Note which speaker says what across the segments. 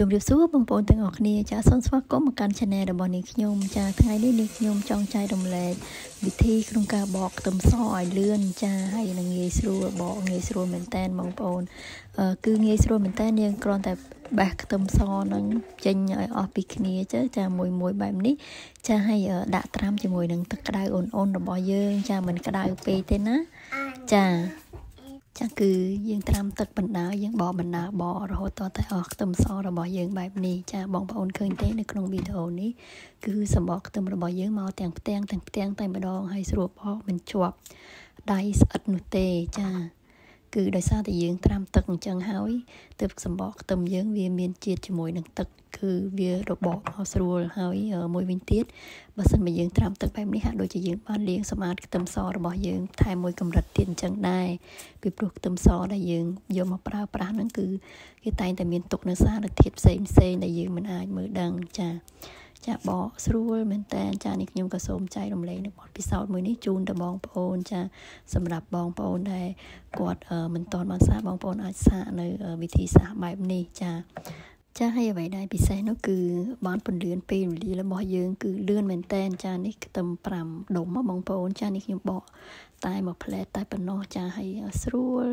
Speaker 1: ជម្រាបសួរបងប្អូនទាំងអស់គ្នាចាសូមស្វាគមន៍មកកាន់ Channel របស់នាងខ្ញុំចាថ្ងៃនេះនាងខ្ញុំចង់ចែករំលែកវិធីក្នុងការបកខ្ទឹមសឲ្យលឿនចាហើយនឹងងាយស្រួលបកងាយស្រួលមែនតើបងប្អូនគឺងាយស្រួលមែនតើនាងគ្រាន់តែបេះខ្ទឹមសនឹងចេញឲ្យអស់ពីគ្នាចឹចាមួយមួយបែបនេះចាឲ្យដាក់ត្រាំជាមួយនឹងទឹកក្តៅអ៊ុនអ៊ុនរបស់យើង ចាមិនក្តៅពេកទេណាចា ចាគឺយើងត្រាំទឹកបណ្ដើយើងបកបណ្ដើបករហូតតតែអស់ខ្ទឹមសរបស់យើងបែបនេះចាបងប្អូនឃើញទេនៅក្នុងវីដេអូនេះគឺសម្បកខ្ទឹមរបស់យើងមកទាំងផ្ទាំងទាំងផ្ទាំងតែម្ដងហើយស្រួលបកមិនជាប់ដៃស្អិតនោះទេចា គឺដោយសារតែយើងត្រាំទឹកអញ្ចឹងហើយទើបសម្បកខ្ទឹមយើងវាមានជាតិជាមួយនឹងទឹកគឺវារបបមកស្រួលហើយមួយវិញទៀតបើសិនមកយើងត្រាំទឹកបែបនេះហាក់ដូចជាយើងបានលាងសម្អាតខ្ទឹមសរបស់យើងថែមមួយកម្រិតទៀតអញ្ចឹងដែរពីព្រោះខ្ទឹមសដែលយើងយកមកប្រើប្រាស់ហ្នឹងគឺគេតែងតែមានទុកនៅសារធាតុផ្សេងផ្សេងដែលយើងមិនអាចមើលដឹងចា ចាបកស្រួលមែនតើចានេះខ្ញុំក៏សូមចែករំលែកនៅបទពិសោធន៍មួយនេះជូនដល់បងប្អូនចាសម្រាប់បងប្អូនដែលគាត់មិនទាន់បានសាកបងប្អូនអាចសាកនៅវិធីសាស្ត្របែបនេះចាចាហើយអ្វីដែលពិសេសនោះគឺបានពន្លឿនពេលវេលារបស់យើងគឺលឿនមែនតែនចានេះខ្ទឹម5ដុំបងប្អូនចានេះខ្ញុំបកតែមួយផ្លែតែប៉ុណ្ណោះចាហើយស្រួល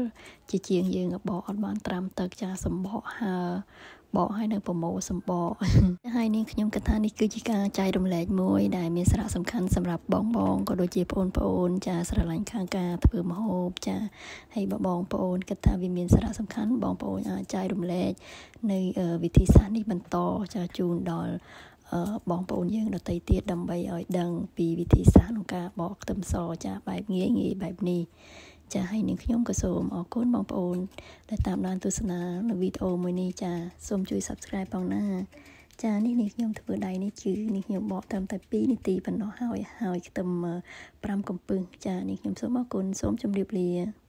Speaker 1: ជាជាងយើងបកអត់បានត្រាំទឹកចាសម្បកហើ បកឲ្យនៅប្រម៉ូសម្បកហើយនាងខ្ញុំគិតថានេះគឺជាការចែករំលែកមួយ ដែលមានសារៈសំខាន់សម្រាប់បងបងក៏ដូចជាបងប្អូន ចាស្រឡាញ់ខាងការធ្វើម្ហូបចាហើយបើបងប្អូនគិតថាវាមានសារៈសំខាន់បងប្អូនអាចចែករំលែកនៅវិធីសាស្ត្រនេះបន្តចាជូនដល់បងប្អូនយើងដទៃទៀតដើម្បីឲ្យដឹងពីវិធីសាស្ត្រក្នុងការបកខ្ទឹមសចាបែបងាយងាយបែបនេះ ចាហើយនាងខ្ញុំក៏សូមអរគុណបងប្អូនដែលតាមដានទស្សនានៅវីដេអូមួយនេះចាសូមជួយ Subscribe ផងណា ចានេះនេះខ្ញុំធ្វើដៃនេះគឺនេះខ្ញុំបកត្រឹមតែ2នាទីប៉ុណ្ណោះហើយហើយខ្ទឹម5កំពឹសចានេះខ្ញុំសូមអរគុណសូមជម្រាបលា